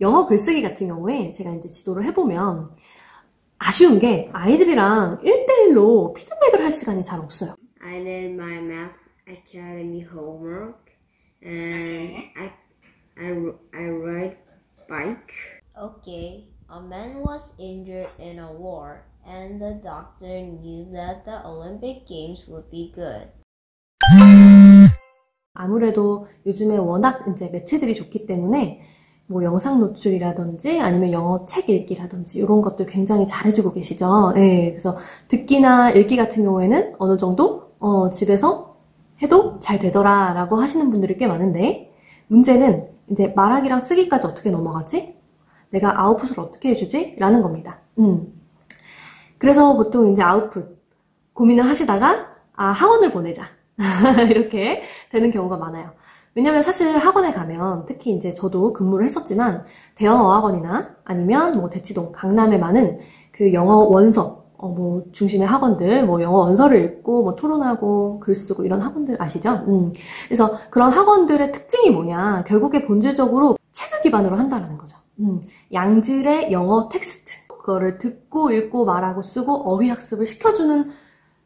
영어 글쓰기 같은 경우에 제가 이제 지도를 해보면 아쉬운 게 아이들이랑 1대1로 피드백을 할 시간이 잘 없어요. I did my math academy homework and I, I, I ride bike. Okay, a man was injured in a war, and the doctor knew that the Olympic Games would be good. 아무래도 요즘에 워낙 이제 매체들이 좋기 때문에 뭐 영상 노출이라든지 아니면 영어 책 읽기라든지 이런 것들 굉장히 잘해주고 계시죠. 예, 그래서 듣기나 읽기 같은 경우에는 어느 정도 어, 집에서 해도 잘 되더라라고 하시는 분들이 꽤 많은데 문제는 이제 말하기랑 쓰기까지 어떻게 넘어가지? 내가 아웃풋을 어떻게 해주지? 라는 겁니다. 음. 그래서 보통 이제 아웃풋 고민을 하시다가 아 학원을 보내자 이렇게 되는 경우가 많아요. 왜냐면 사실 학원에 가면 특히 이제 저도 근무를 했었지만 대형 어학원이나 아니면 뭐 대치동, 강남에 많은 그 영어 원서 어, 뭐 중심의 학원들, 뭐 영어 원서를 읽고 뭐 토론하고 글 쓰고 이런 학원들 아시죠? 음. 그래서 그런 학원들의 특징이 뭐냐? 결국에 본질적으로 책을 기반으로 한다는 거죠. 음. 양질의 영어 텍스트. 그거를 듣고 읽고 말하고 쓰고 어휘 학습을 시켜주는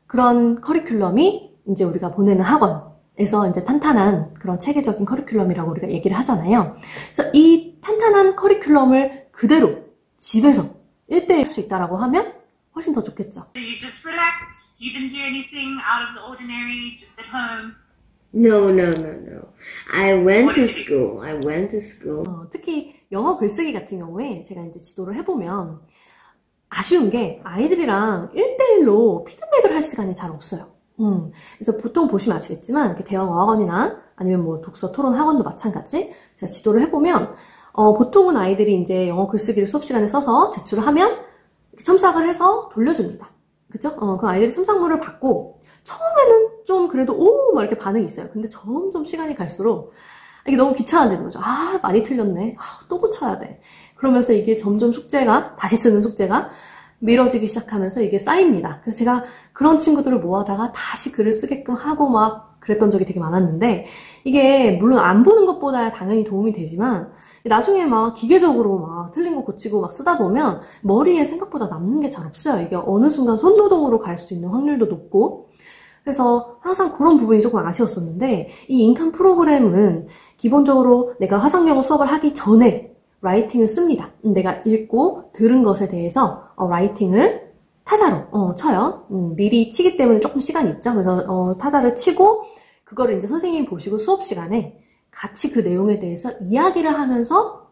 그런 커리큘럼이 이제 우리가 보내는 학원 에서 이제 탄탄한 그런 체계적인 커리큘럼이라고 우리가 얘기를 하잖아요. 그래서 이 탄탄한 커리큘럼을 그대로 집에서 1대1 할 수 있다라고 하면 훨씬 더 좋겠죠. So you just relaxed. You didn't do anything out of the ordinary. Just at home. No, no, no, no. I went What to school. I went to school. 어, 특히 영어 글쓰기 같은 경우에 제가 이제 지도를 해보면 아쉬운 게 아이들이랑 1대1로 피드백을 할 시간이 잘 없어요. 음, 그래서 보통 보시면 아시겠지만 대형 어학원이나 아니면 뭐 독서 토론 학원도 마찬가지 제가 지도를 해보면 어, 보통은 아이들이 이제 영어 글쓰기를 수업 시간에 써서 제출을 하면 첨삭을 해서 돌려줍니다. 그죠? 어, 그 아이들이 첨삭물을 받고 처음에는 좀 그래도 오! 막 이렇게 반응이 있어요. 근데 점점 시간이 갈수록 이게 너무 귀찮아지는 거죠. 아, 많이 틀렸네. 아, 또 고쳐야 돼. 그러면서 이게 점점 숙제가, 다시 쓰는 숙제가 미뤄지기 시작하면서 이게 쌓입니다. 그래서 제가 그런 친구들을 모아다가 다시 글을 쓰게끔 하고 막 그랬던 적이 되게 많았는데 이게 물론 안 보는 것보다 당연히 도움이 되지만 나중에 막 기계적으로 막 틀린 거 고치고 막 쓰다 보면 머리에 생각보다 남는 게 잘 없어요. 이게 어느 순간 손노동으로 갈 수 있는 확률도 높고 그래서 항상 그런 부분이 조금 아쉬웠었는데 이 인칸 프로그램은 기본적으로 내가 화상영어 수업을 하기 전에 라이팅을 씁니다. 음, 내가 읽고 들은 것에 대해서 어, 라이팅을 타자로 어, 쳐요. 음, 미리 치기 때문에 조금 시간이 있죠. 그래서 어, 타자를 치고 그거를 이제 선생님이 보시고 수업 시간에 같이 그 내용에 대해서 이야기를 하면서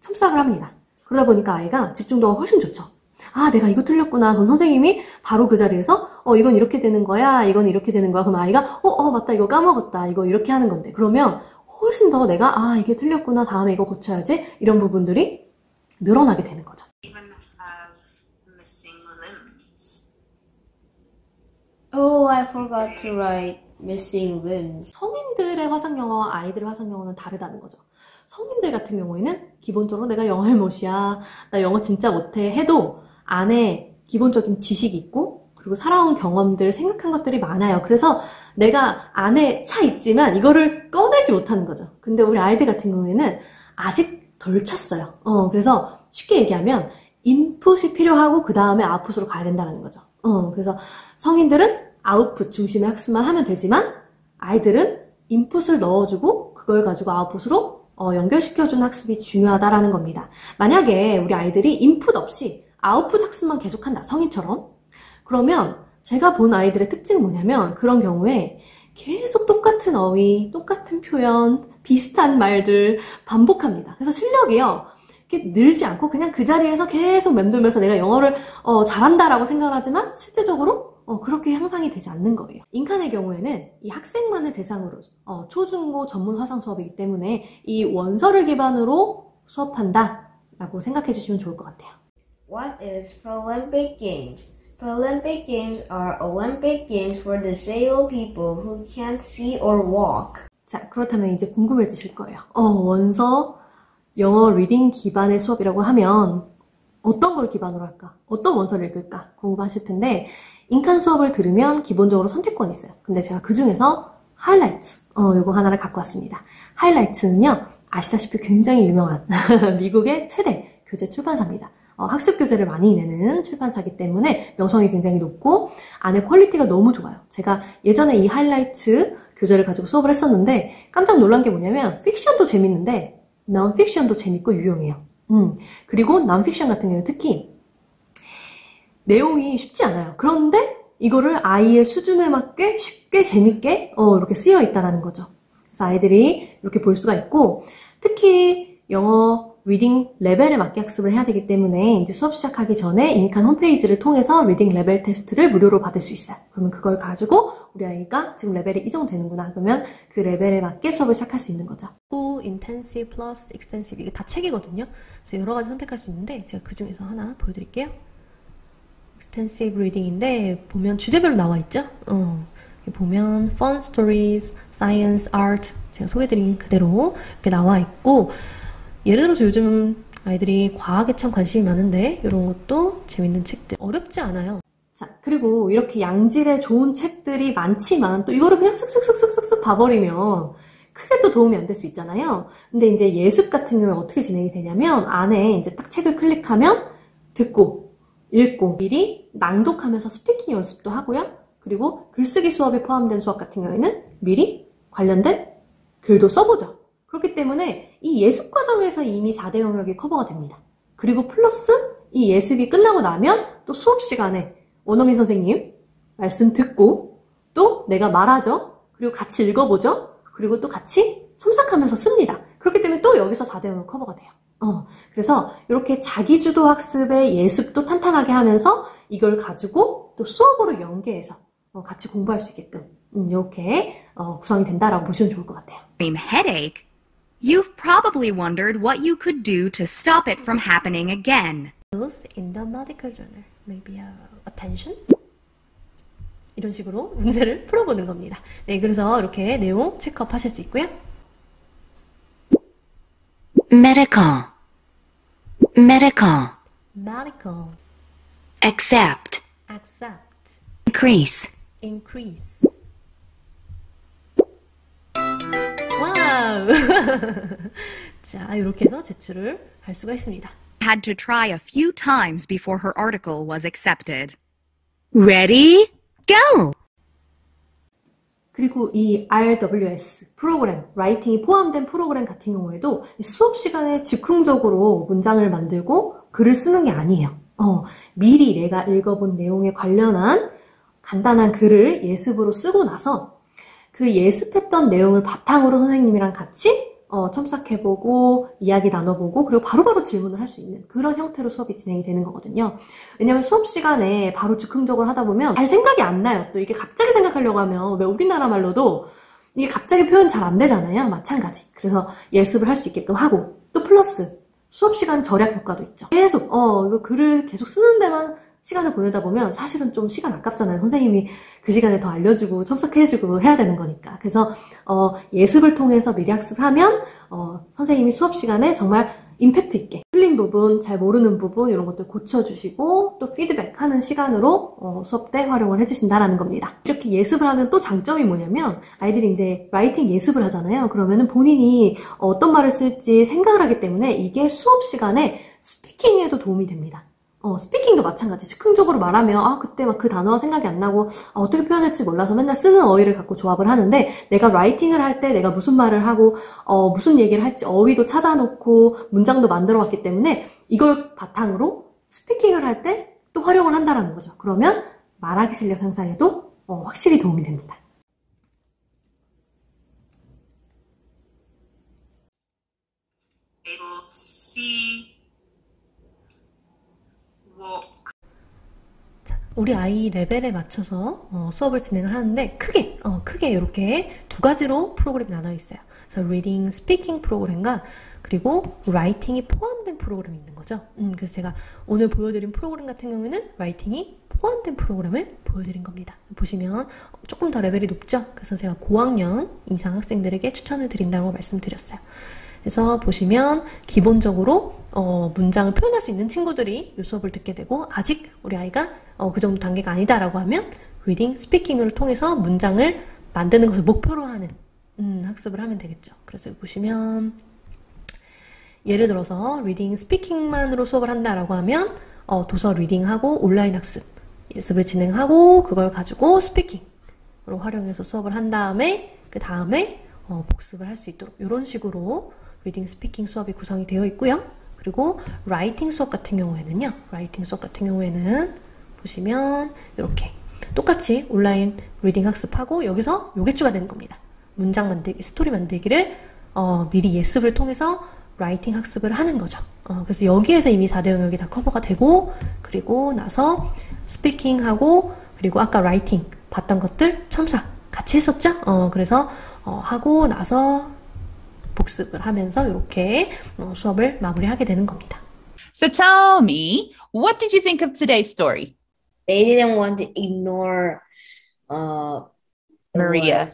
첨삭을 합니다. 그러다 보니까 아이가 집중도가 훨씬 좋죠. 아, 내가 이거 틀렸구나. 그럼 선생님이 바로 그 자리에서, 어, 이건 이렇게 되는 거야. 이건 이렇게 되는 거야. 그럼 아이가, 어, 어, 맞다. 이거 까먹었다. 이거 이렇게 하는 건데. 그러면 훨씬 더 내가, 아, 이게 틀렸구나. 다음에 이거 고쳐야지. 이런 부분들이 늘어나게 되는 거죠. Even of missing limbs. Oh, I forgot to write missing limbs. 성인들의 화상 영어와 아이들의 화상 영어는 다르다는 거죠. 성인들 같은 경우에는 기본적으로 내가 영어의 못이야, 나 영어 진짜 못해 해도 안에 기본적인 지식이 있고 그리고 살아온 경험들, 생각한 것들이 많아요. 그래서 내가 안에 차 있지만 이거를 꺼내지 못하는 거죠. 근데 우리 아이들 같은 경우에는 아직 덜 찼어요. 어, 그래서 쉽게 얘기하면 인풋이 필요하고 그 다음에 아웃풋으로 가야 된다는 거죠. 어, 그래서 성인들은 아웃풋 중심의 학습만 하면 되지만 아이들은 인풋을 넣어주고 그걸 가지고 아웃풋으로 어, 연결시켜주는 학습이 중요하다라는 겁니다. 만약에 우리 아이들이 인풋 없이 아웃풋 학습만 계속한다, 성인처럼. 그러면 제가 본 아이들의 특징은 뭐냐면 그런 경우에 계속 똑같은 어휘, 똑같은 표현, 비슷한 말들 반복합니다. 그래서 실력이요. 늘지 않고 그냥 그 자리에서 계속 맴돌면서 내가 영어를 어, 잘한다라고 생각을 하지만 실제적으로 어, 그렇게 향상이 되지 않는 거예요. 인칸의 경우에는 이 학생만을 대상으로 어, 초중고 전문 화상 수업이기 때문에 이 원서를 기반으로 수업한다라고 생각해 주시면 좋을 것 같아요. What is Paralympic Games? Paralympic Games are Olympic Games for disabled people who can't see or walk. 자, 그렇다면 이제 궁금해지실 거예요. 어, 원서 영어 reading 기반의 수업이라고 하면 어떤 걸 기반으로 할까? 어떤 원서를 읽을까? 궁금하실 텐데 인칸 수업을 들으면 기본적으로 선택권이 있어요. 근데 제가 그 중에서 하이라이트, 어, 요거 하나를 갖고 왔습니다. Highlight는요, 아시다시피 굉장히 유명한 미국의 최대 교재 출판사입니다. 어, 학습 교재를 많이 내는 출판사기 때문에 명성이 굉장히 높고 안에 quality가 너무 좋아요. 제가 예전에 이 하이라이트 교재를 가지고 수업을 했었는데 깜짝 놀란 게 뭐냐면 픽션도 재밌는데 non-fiction도 재밌고 유용해요. 음, 그리고 non-fiction 같은 경우는 특히 내용이 쉽지 않아요. 그런데 이거를 아이의 수준에 맞게 쉽게 재밌게 어, 이렇게 쓰여 있다라는 거죠. 그래서 아이들이 이렇게 볼 수가 있고 특히 영어 reading 레벨에 맞게 학습을 해야 되기 때문에 이제 수업 시작하기 전에 인칸 홈페이지를 통해서 reading 레벨 테스트를 무료로 받을 수 있어요. 그러면 그걸 가지고 우리 아이가 지금 레벨이 이 정도 되는구나. 그러면 그 레벨에 맞게 수업을 시작할 수 있는 거죠. 플러스, extensive 이게 다 책이거든요. 그래서 여러 가지 선택할 수 있는데 제가 그 중에서 하나 보여드릴게요. extensive reading인데 보면 주제별로 나와 있죠. 어. 보면 fun stories, science, art 제가 소개드린 그대로 이렇게 나와 있고 예를 들어서 요즘 아이들이 과학에 참 관심이 많은데 이런 것도 재밌는 책들 어렵지 않아요. 자 그리고 이렇게 양질의 좋은 책들이 많지만 또 이거를 그냥 쓱쓱쓱쓱쓱쓱 봐버리면 크게 또 도움이 안 될 수 있잖아요. 근데 이제 예습 같은 경우에 어떻게 진행이 되냐면 안에 이제 딱 책을 클릭하면 듣고 읽고 미리 낭독하면서 스피킹 연습도 하고요. 그리고 글쓰기 수업에 포함된 수업 같은 경우에는 미리 관련된 글도 써보죠. 그렇기 때문에 이 예습 과정에서 이미 4대 영역이 커버가 됩니다. 그리고 플러스 이 예습이 끝나고 나면 또 수업 시간에 원어민 선생님 말씀 듣고 또 내가 말하죠. 그리고 같이 읽어보죠. 그리고 또 같이 첨삭하면서 씁니다. 그렇기 때문에 또 여기서 4대 영역 커버가 돼요. 어, 그래서 이렇게 자기주도 학습의 예습도 탄탄하게 하면서 이걸 가지고 또 수업으로 연계해서 어, 같이 공부할 수 있게끔 음, 이렇게 어, 구성이 된다라고 보시면 좋을 것 같아요. headache. You've probably wondered what you could do to stop it from happening again. in the medical journal. Maybe uh, attention? 이런 식으로 문제를 풀어보는 겁니다. 네, 그래서 이렇게 내용 체크업 하실 수 있고요. medical, medical, medical, accept, accept, increase, increase. wow! 자, 이렇게 해서 제출을 할 수가 있습니다. had to try a few times before her article was accepted. Ready? Go! 그리고 이 RWS 프로그램, writing이 포함된 프로그램 같은 경우에도 수업 시간에 즉흥적으로 문장을 만들고 글을 쓰는 게 아니에요. 어, 미리 내가 읽어본 내용에 관련한 간단한 글을 예습으로 쓰고 나서 그 예습했던 내용을 바탕으로 선생님이랑 같이 어, 첨삭해보고 이야기 나눠보고 그리고 바로바로 바로 질문을 할 수 있는 그런 형태로 수업이 진행이 되는 거거든요. 왜냐면 수업 시간에 바로 즉흥적으로 하다 보면 잘 생각이 안 나요. 또 이게 갑자기 생각하려고 하면 왜 우리나라 말로도 이게 갑자기 표현 잘 안 되잖아요. 마찬가지. 그래서 예습을 할 수 있게끔 하고 또 플러스 수업 시간 절약 효과도 있죠. 계속 어 이거 글을 계속 쓰는 데만 시간을 보내다 보면 사실은 좀 시간 아깝잖아요. 선생님이 그 시간에 더 알려주고 첨삭해주고 해야 되는 거니까. 그래서 어, 예습을 통해서 미리 학습하면 어, 선생님이 수업 시간에 정말 임팩트 있게 틀린 부분, 잘 모르는 부분 이런 것들 고쳐주시고 또 피드백하는 시간으로 어, 수업 때 활용을 해주신다라는 겁니다. 이렇게 예습을 하면 또 장점이 뭐냐면 아이들이 이제 writing 예습을 하잖아요. 그러면은 본인이 어떤 말을 쓸지 생각을 하기 때문에 이게 수업 시간에 speaking에도 도움이 됩니다. 어, 스피킹도 마찬가지. 즉흥적으로 말하면, 아, 그때 막 그 단어가 생각이 안 나고, 아, 어떻게 표현할지 몰라서 맨날 쓰는 어휘를 갖고 조합을 하는데, 내가 라이팅을 할 때 내가 무슨 말을 하고, 어, 무슨 얘기를 할지 어휘도 찾아놓고, 문장도 만들어 왔기 때문에, 이걸 바탕으로 스피킹을 할 때 또 활용을 한다는 거죠. 그러면 말하기 실력 향상에도 어, 확실히 도움이 됩니다. 자, 우리 아이 레벨에 맞춰서 어, 수업을 진행을 하는데 크게 어, 크게 이렇게 두 가지로 프로그램이 나눠 있어요. 그래서 speaking 프로그램과 그리고 writing이 포함된 프로그램이 있는 거죠. 음, 그래서 제가 오늘 보여드린 프로그램 같은 경우에는 writing이 포함된 프로그램을 보여드린 겁니다. 보시면 조금 더 레벨이 높죠? 그래서 제가 고학년 이상 학생들에게 추천을 드린다고 말씀드렸어요. 그래서 보시면 기본적으로 어, 문장을 표현할 수 있는 친구들이 이 수업을 듣게 되고 아직 우리 아이가 어, 그 정도 단계가 아니다라고 하면 reading, speaking을 통해서 문장을 만드는 것을 목표로 하는 음, 학습을 하면 되겠죠. 그래서 보시면 예를 들어서 reading speaking만으로 수업을 한다라고 하면 어, 도서 reading하고 온라인 학습 예습을 진행하고 그걸 가지고 speaking으로 활용해서 수업을 한 다음에 그 다음에 어, 복습을 할 수 있도록 이런 식으로 reading speaking 수업이 구성이 되어 있고요. 그리고 writing 수업 같은 경우에는요. writing 수업 같은 경우에는 보시면 이렇게 똑같이 온라인 reading 학습하고 여기서 요게 추가되는 겁니다. 문장 만들기, 스토리 만들기를 어, 미리 예습을 통해서 writing 학습을 하는 거죠. 어, 그래서 여기에서 이미 4대 영역이 다 커버가 되고 그리고 나서 speaking하고 그리고 아까 writing 봤던 것들 첨삭 같이 했었죠? 어, 그래서 어, 하고 나서 복습을 하면서 이렇게 어, 수업을 마무리하게 되는 겁니다. So tell me, what did you think of today's story? They didn't want to ignore uh, Maria.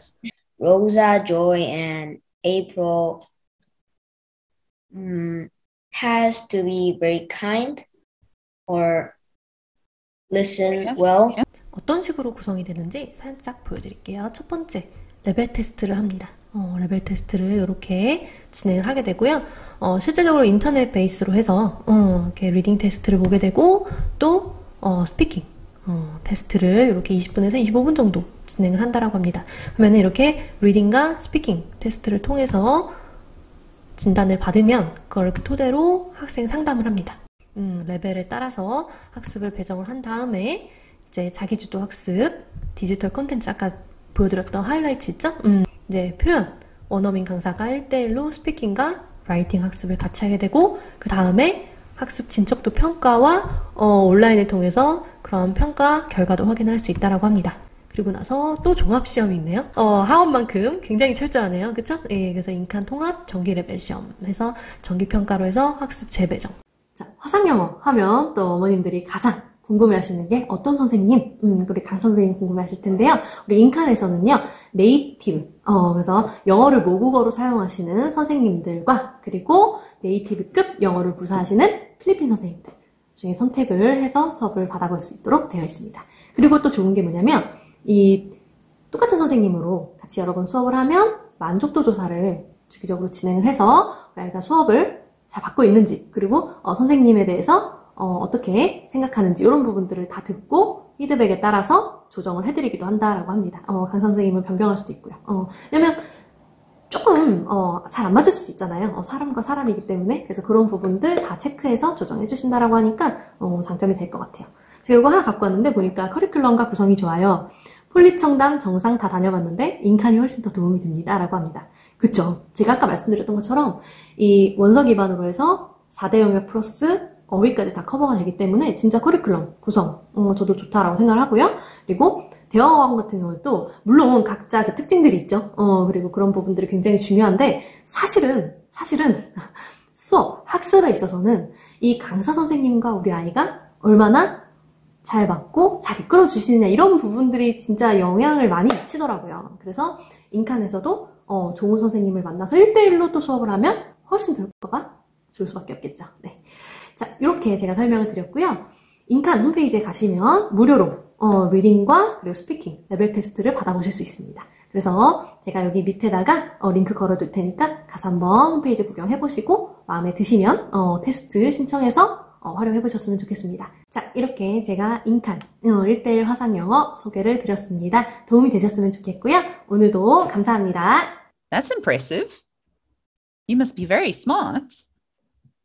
Rosa, Joy, and April mm, has to be very kind or listen Yeah. well. 어떤 식으로 구성이 되는지 살짝 보여드릴게요. 첫 번째, 레벨 테스트를 합니다. 어, 레벨 테스트를 이렇게 진행을 하게 되고요. 어, 실제적으로 인터넷 베이스로 해서 어, 이렇게 reading 테스트를 보게 되고 또 어, speaking 어, 테스트를 이렇게 20분에서 25분 정도 진행을 한다라고 합니다. 그러면 이렇게 reading과 speaking 테스트를 통해서 진단을 받으면 그걸 토대로 학생 상담을 합니다. 음, 레벨에 따라서 학습을 배정을 한 다음에 이제 자기주도 학습, 디지털 콘텐츠 아까 보여드렸던 하이라이트 있죠? 음, 이제 표현, 원어민 강사가 1대1로 speaking과 writing 학습을 같이 하게 되고 그 다음에 학습 진척도 평가와 어, 온라인을 통해서 그런 평가 결과도 확인할 수 있다라고 합니다. 그리고 나서 또 종합 시험이 있네요. 어, 학원만큼 굉장히 철저하네요. 그쵸? 예, 그래서 인칸 통합 정기 레벨 시험 해서 정기 평가로 해서 학습 재배정. 자, 화상영어 하면 또 어머님들이 가장 궁금해 하시는 게 어떤 선생님? 음, 우리 강 선생님 궁금해 하실 텐데요. 우리 인칸에서는요, 네이티브, 어, 그래서 영어를 모국어로 사용하시는 선생님들과 그리고 네이티브급 영어를 구사하시는 필리핀 선생님들 중에 선택을 해서 수업을 받아볼 수 있도록 되어 있습니다. 그리고 또 좋은 게 뭐냐면, 이 똑같은 선생님으로 같이 여러 번 수업을 하면 만족도 조사를 주기적으로 진행을 해서 아이가 수업을 잘 받고 있는지 그리고 어, 선생님에 대해서 어, 떻게 생각하는지 이런 부분들을 다 듣고 피드백에 따라서 조정을 해드리기도 한다라고 합니다. 어, 강사 선생님을 변경할 수도 있고요. 어, 왜냐면 조금 어, 잘 안 맞을 수도 있잖아요. 어, 사람과 사람이기 때문에 그래서 그런 부분들 다 체크해서 조정해 주신다라고 하니까 어, 장점이 될 것 같아요. 제가 이거 하나 갖고 왔는데 보니까 커리큘럼과 구성이 좋아요. 폴리청담 정상 다 다녀봤는데 인칸이 훨씬 더 도움이 됩니다라고 합니다. 그쵸? 제가 아까 말씀드렸던 것처럼 이 원서 기반으로 해서 4대 영역 플러스 어휘까지 다 커버가 되기 때문에 진짜 커리큘럼 구성 어, 저도 좋다라고 생각을 하고요. 그리고 대화원 같은 경우도 물론 각자 그 특징들이 있죠. 어, 그리고 그런 부분들이 굉장히 중요한데 사실은 사실은 수업 학습에 있어서는 이 강사 선생님과 우리 아이가 얼마나 잘 받고 잘 이끌어 주시느냐 이런 부분들이 진짜 영향을 많이 미치더라고요. 그래서 인칸에서도 어, 좋은 선생님을 만나서 1대1로 또 수업을 하면 훨씬 더 효과가 좋을 수밖에 없겠죠. 네. 자, 이렇게 제가 설명을 드렸고요. 인칸 홈페이지에 가시면 무료로 어, reading과 그리고 speaking 레벨 테스트를 받아보실 수 있습니다. 그래서 제가 여기 밑에다가 어, 링크 걸어둘 테니까 가서 한번 홈페이지 구경해보시고 마음에 드시면 어, 테스트 신청해서 어, 활용해보셨으면 좋겠습니다. 자, 이렇게 제가 인칸 어, 1대1 화상영어 소개를 드렸습니다. 도움이 되셨으면 좋겠고요. 오늘도 감사합니다. That's impressive. You must be very smart.